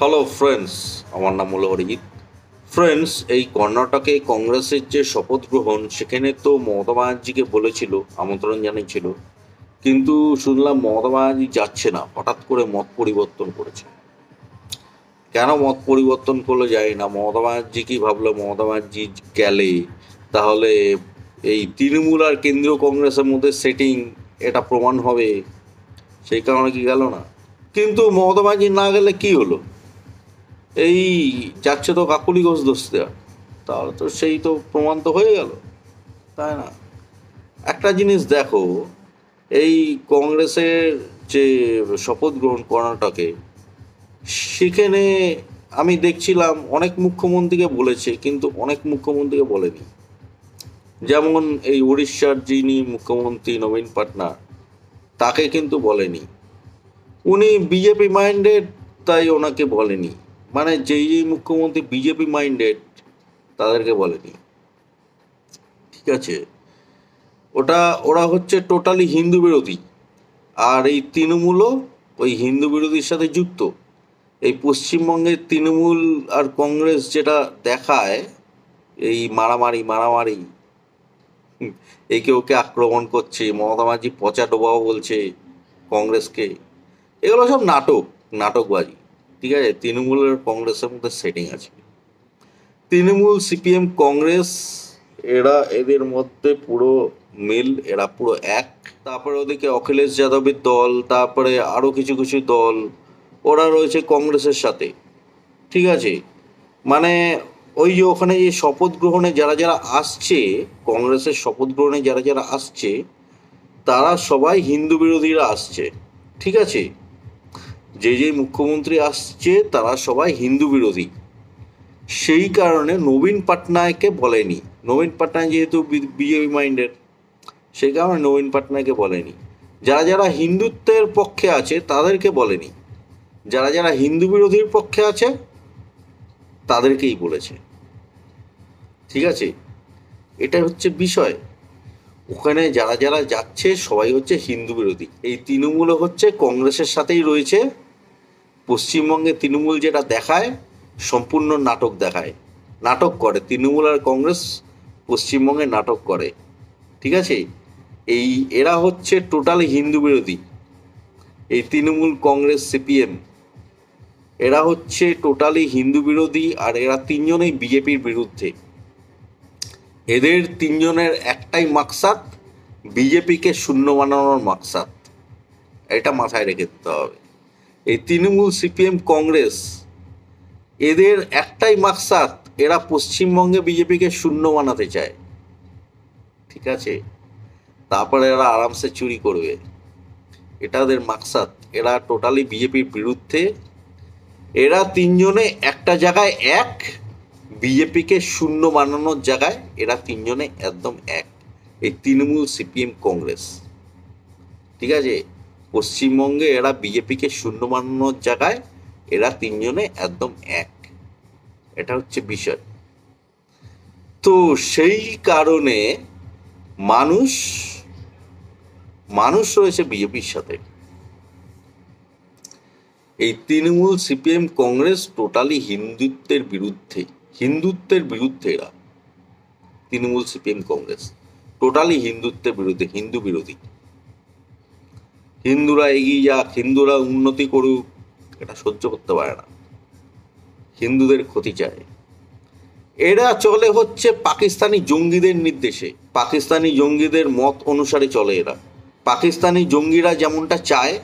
Hello friends আমার নাম হলো অরিজিৎ। ফ্রেন্ডস এই কর্ণাটকে কংগ্রেসের যে শপথ গ্রহণ, সেখানে তো মমতা ব্যানার্জিকে বলেছিল, আমন্ত্রণ জানিয়েছিল। কিন্তু শুনলাম মমতা ব্যানার্জি যাচ্ছে না, হঠাৎ করে মত পরিবর্তন করেছে। কেন মত পরিবর্তন করল যায় না, মমতা ব্যানার্জি কি ভাবলো? মমতা ব্যানার্জি গেলে, তাহলে এই তৃণমূল আর কেন্দ্রীয় কংগ্রেসের মধ্যে সেটিং এটা প্রমাণ হবে। সেই কারণে কি গেল না? কিন্তু মমতা ব্যানার্জি না গেলে কি হলো? এই যাচ্ছে তো কাকুলি ঘোষ দোষ দেওয়া তাহলে তো সেই তো প্রমাণ তো হয়ে গেল। তাই না? একটা জিনিস দেখো, এই কংগ্রেসের যে শপথ গ্রহণ কর্ণাটকে সেখানে আমি দেখছিলাম অনেক মুখ্যমন্ত্রীকে বলেছে, কিন্তু অনেক মুখ্যমন্ত্রীকে বলেনি। যেমন এই উড়িষ্যার যিনি মুখ্যমন্ত্রী নবীন পাটনার, তাকে কিন্তু বলেনি। উনি বিজেপি মাইন্ডেড, তাই ওনাকে বলেনি। মানে যেই যেই মুখ্যমন্ত্রী বিজেপি মাইন্ডেড তাদেরকে বলেনি। ঠিক আছে? ওটা, ওরা হচ্ছে টোটালি হিন্দু বিরোধী। আর এই তৃণমূলও ওই হিন্দু বিরোধীর সাথে যুক্ত। এই পশ্চিমবঙ্গের তৃণমূল আর কংগ্রেস যেটা দেখায়, এই মারামারি মারামারি, একে ওকে আক্রমণ করছে, মমতা ব্যানার্জি পচা ডোবাও বলছে কংগ্রেসকে। এগুলো সব নাটক, নাটকবাজি। ঠিক আছে? তৃণমূল আর কংগ্রেসের মধ্যে সেটিং আছে। তৃণমূল, সিপিএম, কংগ্রেস, এরা এদের মধ্যে পুরো মিল, এরা পুরো এক। তারপরে ওদিকে অখিলেশ যাদবের দল, তারপরে আরও কিছু কিছু দল, ওরা রয়েছে কংগ্রেসের সাথে। ঠিক আছে? মানে ওই যে ওখানে যে শপথ গ্রহণে যারা যারা আসছে, কংগ্রেসের শপথ গ্রহণে যারা যারা আসছে, তারা সবাই হিন্দু বিরোধীরা আসছে। ঠিক আছে? যে যে মুখ্যমন্ত্রী আসছে, তারা সবাই হিন্দু বিরোধী। সেই কারণে নবীন পাটনায়ককে বলেনি। নবীন পাটনায়ক যেহেতু বিজেপি মাইন্ডেড সেই কারণে নবীন পাটনায়ককে বলেনি। যারা যারা হিন্দুত্বের পক্ষে আছে, তাদেরকে বলেনি। যারা যারা হিন্দু বিরোধীর পক্ষে আছে, তাদেরকেই বলেছে। ঠিক আছে? এটা হচ্ছে বিষয়। ওখানে যারা যারা যাচ্ছে সবাই হচ্ছে হিন্দু বিরোধী। এই তৃণমূলও হচ্ছে কংগ্রেসের সাথেই রয়েছে। পশ্চিমবঙ্গে তৃণমূল যেটা দেখায়, সম্পূর্ণ নাটক দেখায়। নাটক করে, তৃণমূল আর কংগ্রেস পশ্চিমবঙ্গে নাটক করে। ঠিক আছে? এই, এরা হচ্ছে টোটালি হিন্দু বিরোধী। এই তৃণমূল, কংগ্রেস, সিপিএম, এরা হচ্ছে টোটালি হিন্দু বিরোধী আর এরা তিনজনেই বিজেপির বিরুদ্ধে। এদের তিনজনের একটাই মাকসাদ, বিজেপিকে শূন্য বানানোর মাকসাদ। এটা মাথায় রেখে দিতে হবে। এই তৃণমূল সিপিএম কংগ্রেস, এদের একটাই মাকসাদ, এরা পশ্চিমবঙ্গে বিজেপিকে শূন্য বানাতে চায়। ঠিক আছে? তারপরে এরা আরামসে চুরি করবে। এটা ওদের মাকসাদ। এরা টোটালি বিজেপির বিরুদ্ধে। এরা তিনজনে একটা জায়গায় এক বিজেপিকে শূন্য বানানোর জায়গায় এরা তিনজনে একদম এক। এই তৃণমূল সিপিএম কংগ্রেস। ঠিক আছে? পশ্চিমবঙ্গে এরা বিজেপিকে শূন্য বানানোর জায়গায় এরা তিনজনে একদম এক। এটা হচ্ছে বিষয়। তো সেই কারণে মানুষ মানুষ রয়েছে বিজেপির সাথে। এই তৃণমূল সিপিএম কংগ্রেস টোটালি হিন্দুত্বের বিরুদ্ধে। হিন্দুত্বের বিরুদ্ধে এরা। তৃণমূল, সিপিএম, কংগ্রেস। টোটালি হিন্দুত্বের বিরুদ্ধে, হিন্দু বিরোধী। হিন্দুরা এগিয়ে যাক, হিন্দুরা উন্নতি করুক, এটা সহ্য করতে পারে না। হিন্দুদের ক্ষতি চায়। এরা চলে হচ্ছে পাকিস্তানি জঙ্গিদের নির্দেশে। পাকিস্তানি জঙ্গিদের মত অনুসারে চলে এরা। পাকিস্তানি জঙ্গিরা যেমনটা চায়,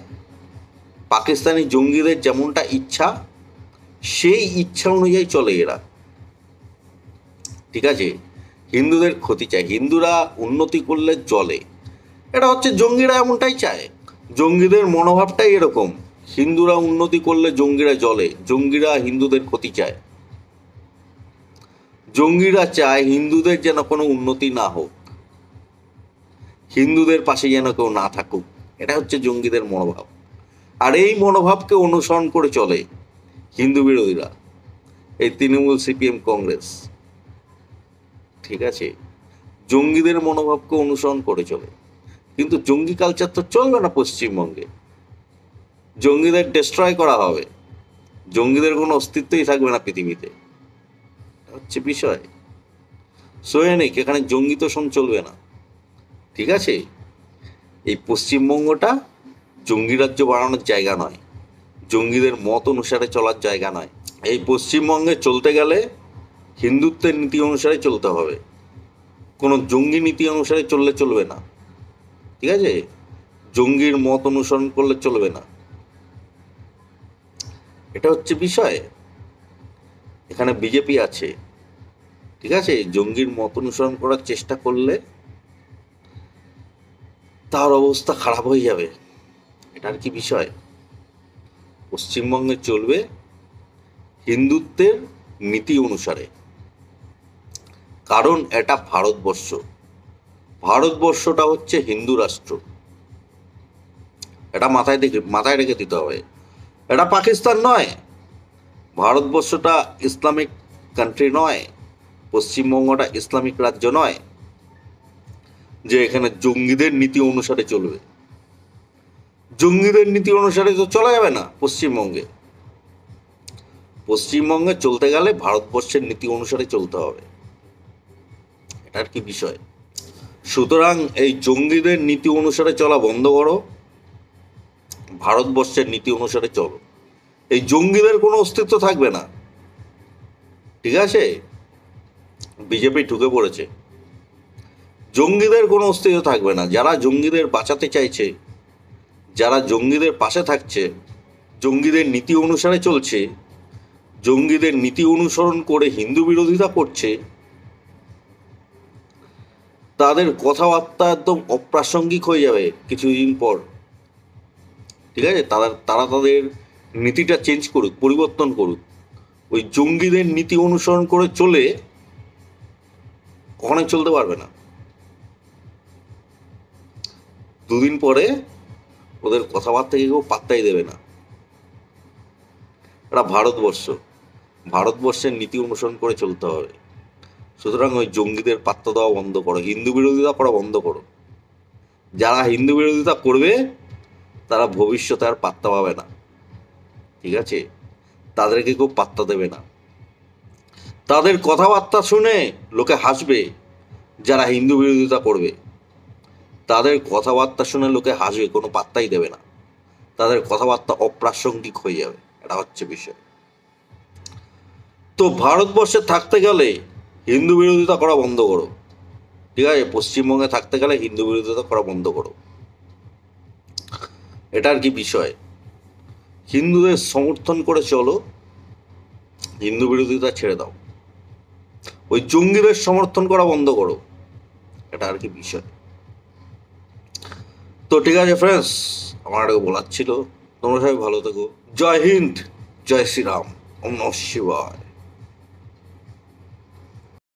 পাকিস্তানি জঙ্গিদের যেমনটা ইচ্ছা, সেই ইচ্ছা অনুযায়ী চলে এরা। ঠিক আছে? হিন্দুদের ক্ষতি চায় হিন্দুরা উন্নতি করলে চলে। এটা হচ্ছে জঙ্গিরা এমনটাই চায়। জঙ্গিদের মনোভাবটাই এরকম। হিন্দুরা উন্নতি করলে জঙ্গিরা জলে জঙ্গিরা হিন্দুদের ক্ষতি চায়। জঙ্গিরা চায় হিন্দুদের যেন কোনো উন্নতি না হোক। হিন্দুদের পাশে যেন কেউ না থাকুক। এটা হচ্ছে জঙ্গিদের মনোভাব। আর এই মনোভাবকে অনুসরণ করে চলে হিন্দু বিরোধীরা। এই তৃণমূল সিপিএম কংগ্রেস। ঠিক আছে? জঙ্গিদের মনোভাবকে অনুসরণ করে চলে। কিন্তু জঙ্গি কালচার তো চলবে না পশ্চিমবঙ্গে। জঙ্গিদের ডিস্ট্রয় করা হবে। জঙ্গিদের কোনো অস্তিত্বই থাকবে না পৃথিবীতে। হচ্ছে বিষয়। সোয়েনিক এখানে জঙ্গি তো তোষণ চলবে না। ঠিক আছে? এই পশ্চিমবঙ্গটা জঙ্গি রাজ্য বাড়ানোর জায়গা নয়। জঙ্গিদের মত অনুসারে চলার জায়গা নয়। এই পশ্চিমবঙ্গে চলতে গেলে হিন্দুত্বের নীতি অনুসারে চলতে হবে। কোনো জঙ্গি নীতি অনুসারে চললে চলবে না। ঠিক আছে? জঙ্গির মত অনুসরণ করলে চলবে না। এটা হচ্ছে বিষয়। এখানে বিজেপি আছে। ঠিক আছে? জঙ্গির মত অনুসরণ করার চেষ্টা করলে তার অবস্থা খারাপ হয়ে যাবে। এটার কি বিষয়? পশ্চিমবঙ্গে চলবে হিন্দুত্বের নীতি অনুসারে। কারণ এটা ভারতবর্ষ। ভারতবর্ষটা হচ্ছে হিন্দু রাষ্ট্র। এটা মাথায় দেখে, মাথায় রেখে দিতে হবে। এটা পাকিস্তান নয়। ভারতবর্ষটা ইসলামিক কান্ট্রি নয়। পশ্চিমবঙ্গটা ইসলামিক রাজ্য নয়। যে এখানে জঙ্গিদের নীতি অনুসারে চলবে। জঙ্গিদের নীতি অনুসারে তো চলা যাবে না পশ্চিমবঙ্গে। পশ্চিমবঙ্গে চলতে গেলে ভারতবর্ষের নীতি অনুসারে চলতে হবে। এটার কি বিষয়? সুতরাং এই জঙ্গিদের নীতি অনুসারে চলা বন্ধ করো, ভারতবর্ষের নীতি অনুসারে চলো। এই জঙ্গিদের কোনো অস্তিত্ব থাকবে না। ঠিক আছে? বিজেপি ঢুকে পড়েছে। জঙ্গিদের কোনো অস্তিত্ব থাকবে না। যারা জঙ্গিদের বাঁচাতে চাইছে, যারা জঙ্গিদের পাশে থাকছে, জঙ্গিদের নীতি অনুসারে চলছে, জঙ্গিদের নীতি অনুসরণ করে হিন্দু বিরোধিতা করছে তাদের কথাবার্তা একদম অপ্রাসঙ্গিক হয়ে যাবে কিছুদিন পর। ঠিক আছে? তারা তারা তাদের নীতিটা চেঞ্জ করুক, পরিবর্তন করুক। ওই জঙ্গিদের নীতি অনুসরণ করে চলে কখনোই চলতে পারবে না। দুদিন পরে ওদের কথাবার্তাকে কেউ পাত্তাই দেবে না। এটা ভারতবর্ষ। ভারতবর্ষের নীতি অনুসরণ করে চলতে হবে। সুতরাং ওই জঙ্গিদের পাত্তা দেওয়া বন্ধ করো, হিন্দু বিরোধিতা করা বন্ধ করো। যারা হিন্দু বিরোধিতা করবে, তারা ভবিষ্যতে আর পাত্তা পাবে না। ঠিক আছে? তাদেরকে কেউ পাত্তা দেবে না। তাদের কথাবার্তা শুনে লোকে হাসবে যারা হিন্দু বিরোধিতা করবে। তাদের কথাবার্তা শুনে লোকে হাসবে, কোনো পাত্তাই দেবে না। তাদের কথাবার্তা অপ্রাসঙ্গিক হয়ে যাবে, এটা হচ্ছে বিষয়। তো ভারতবর্ষে থাকতে গেলে হিন্দু বিরোধিতা করা বন্ধ করো। ঠিক আছে? পশ্চিমবঙ্গে থাকতে গেলে হিন্দু বিরোধিতা করা বন্ধ করো। এটা আর কি বিষয়? হিন্দুদের সমর্থন করে চলো, হিন্দু বিরোধিতা ছেড়ে দাও। ওই জঙ্গিদের সমর্থন করা বন্ধ করো। এটা আর কি বিষয়? তো ঠিক আছে ফ্রেন্ডস আমার এটাকে বলার ছিল। তোমরা সবাই ভালো থেকো। জয় হিন্দ, জয় শ্রীরাম। ওম শিবায়।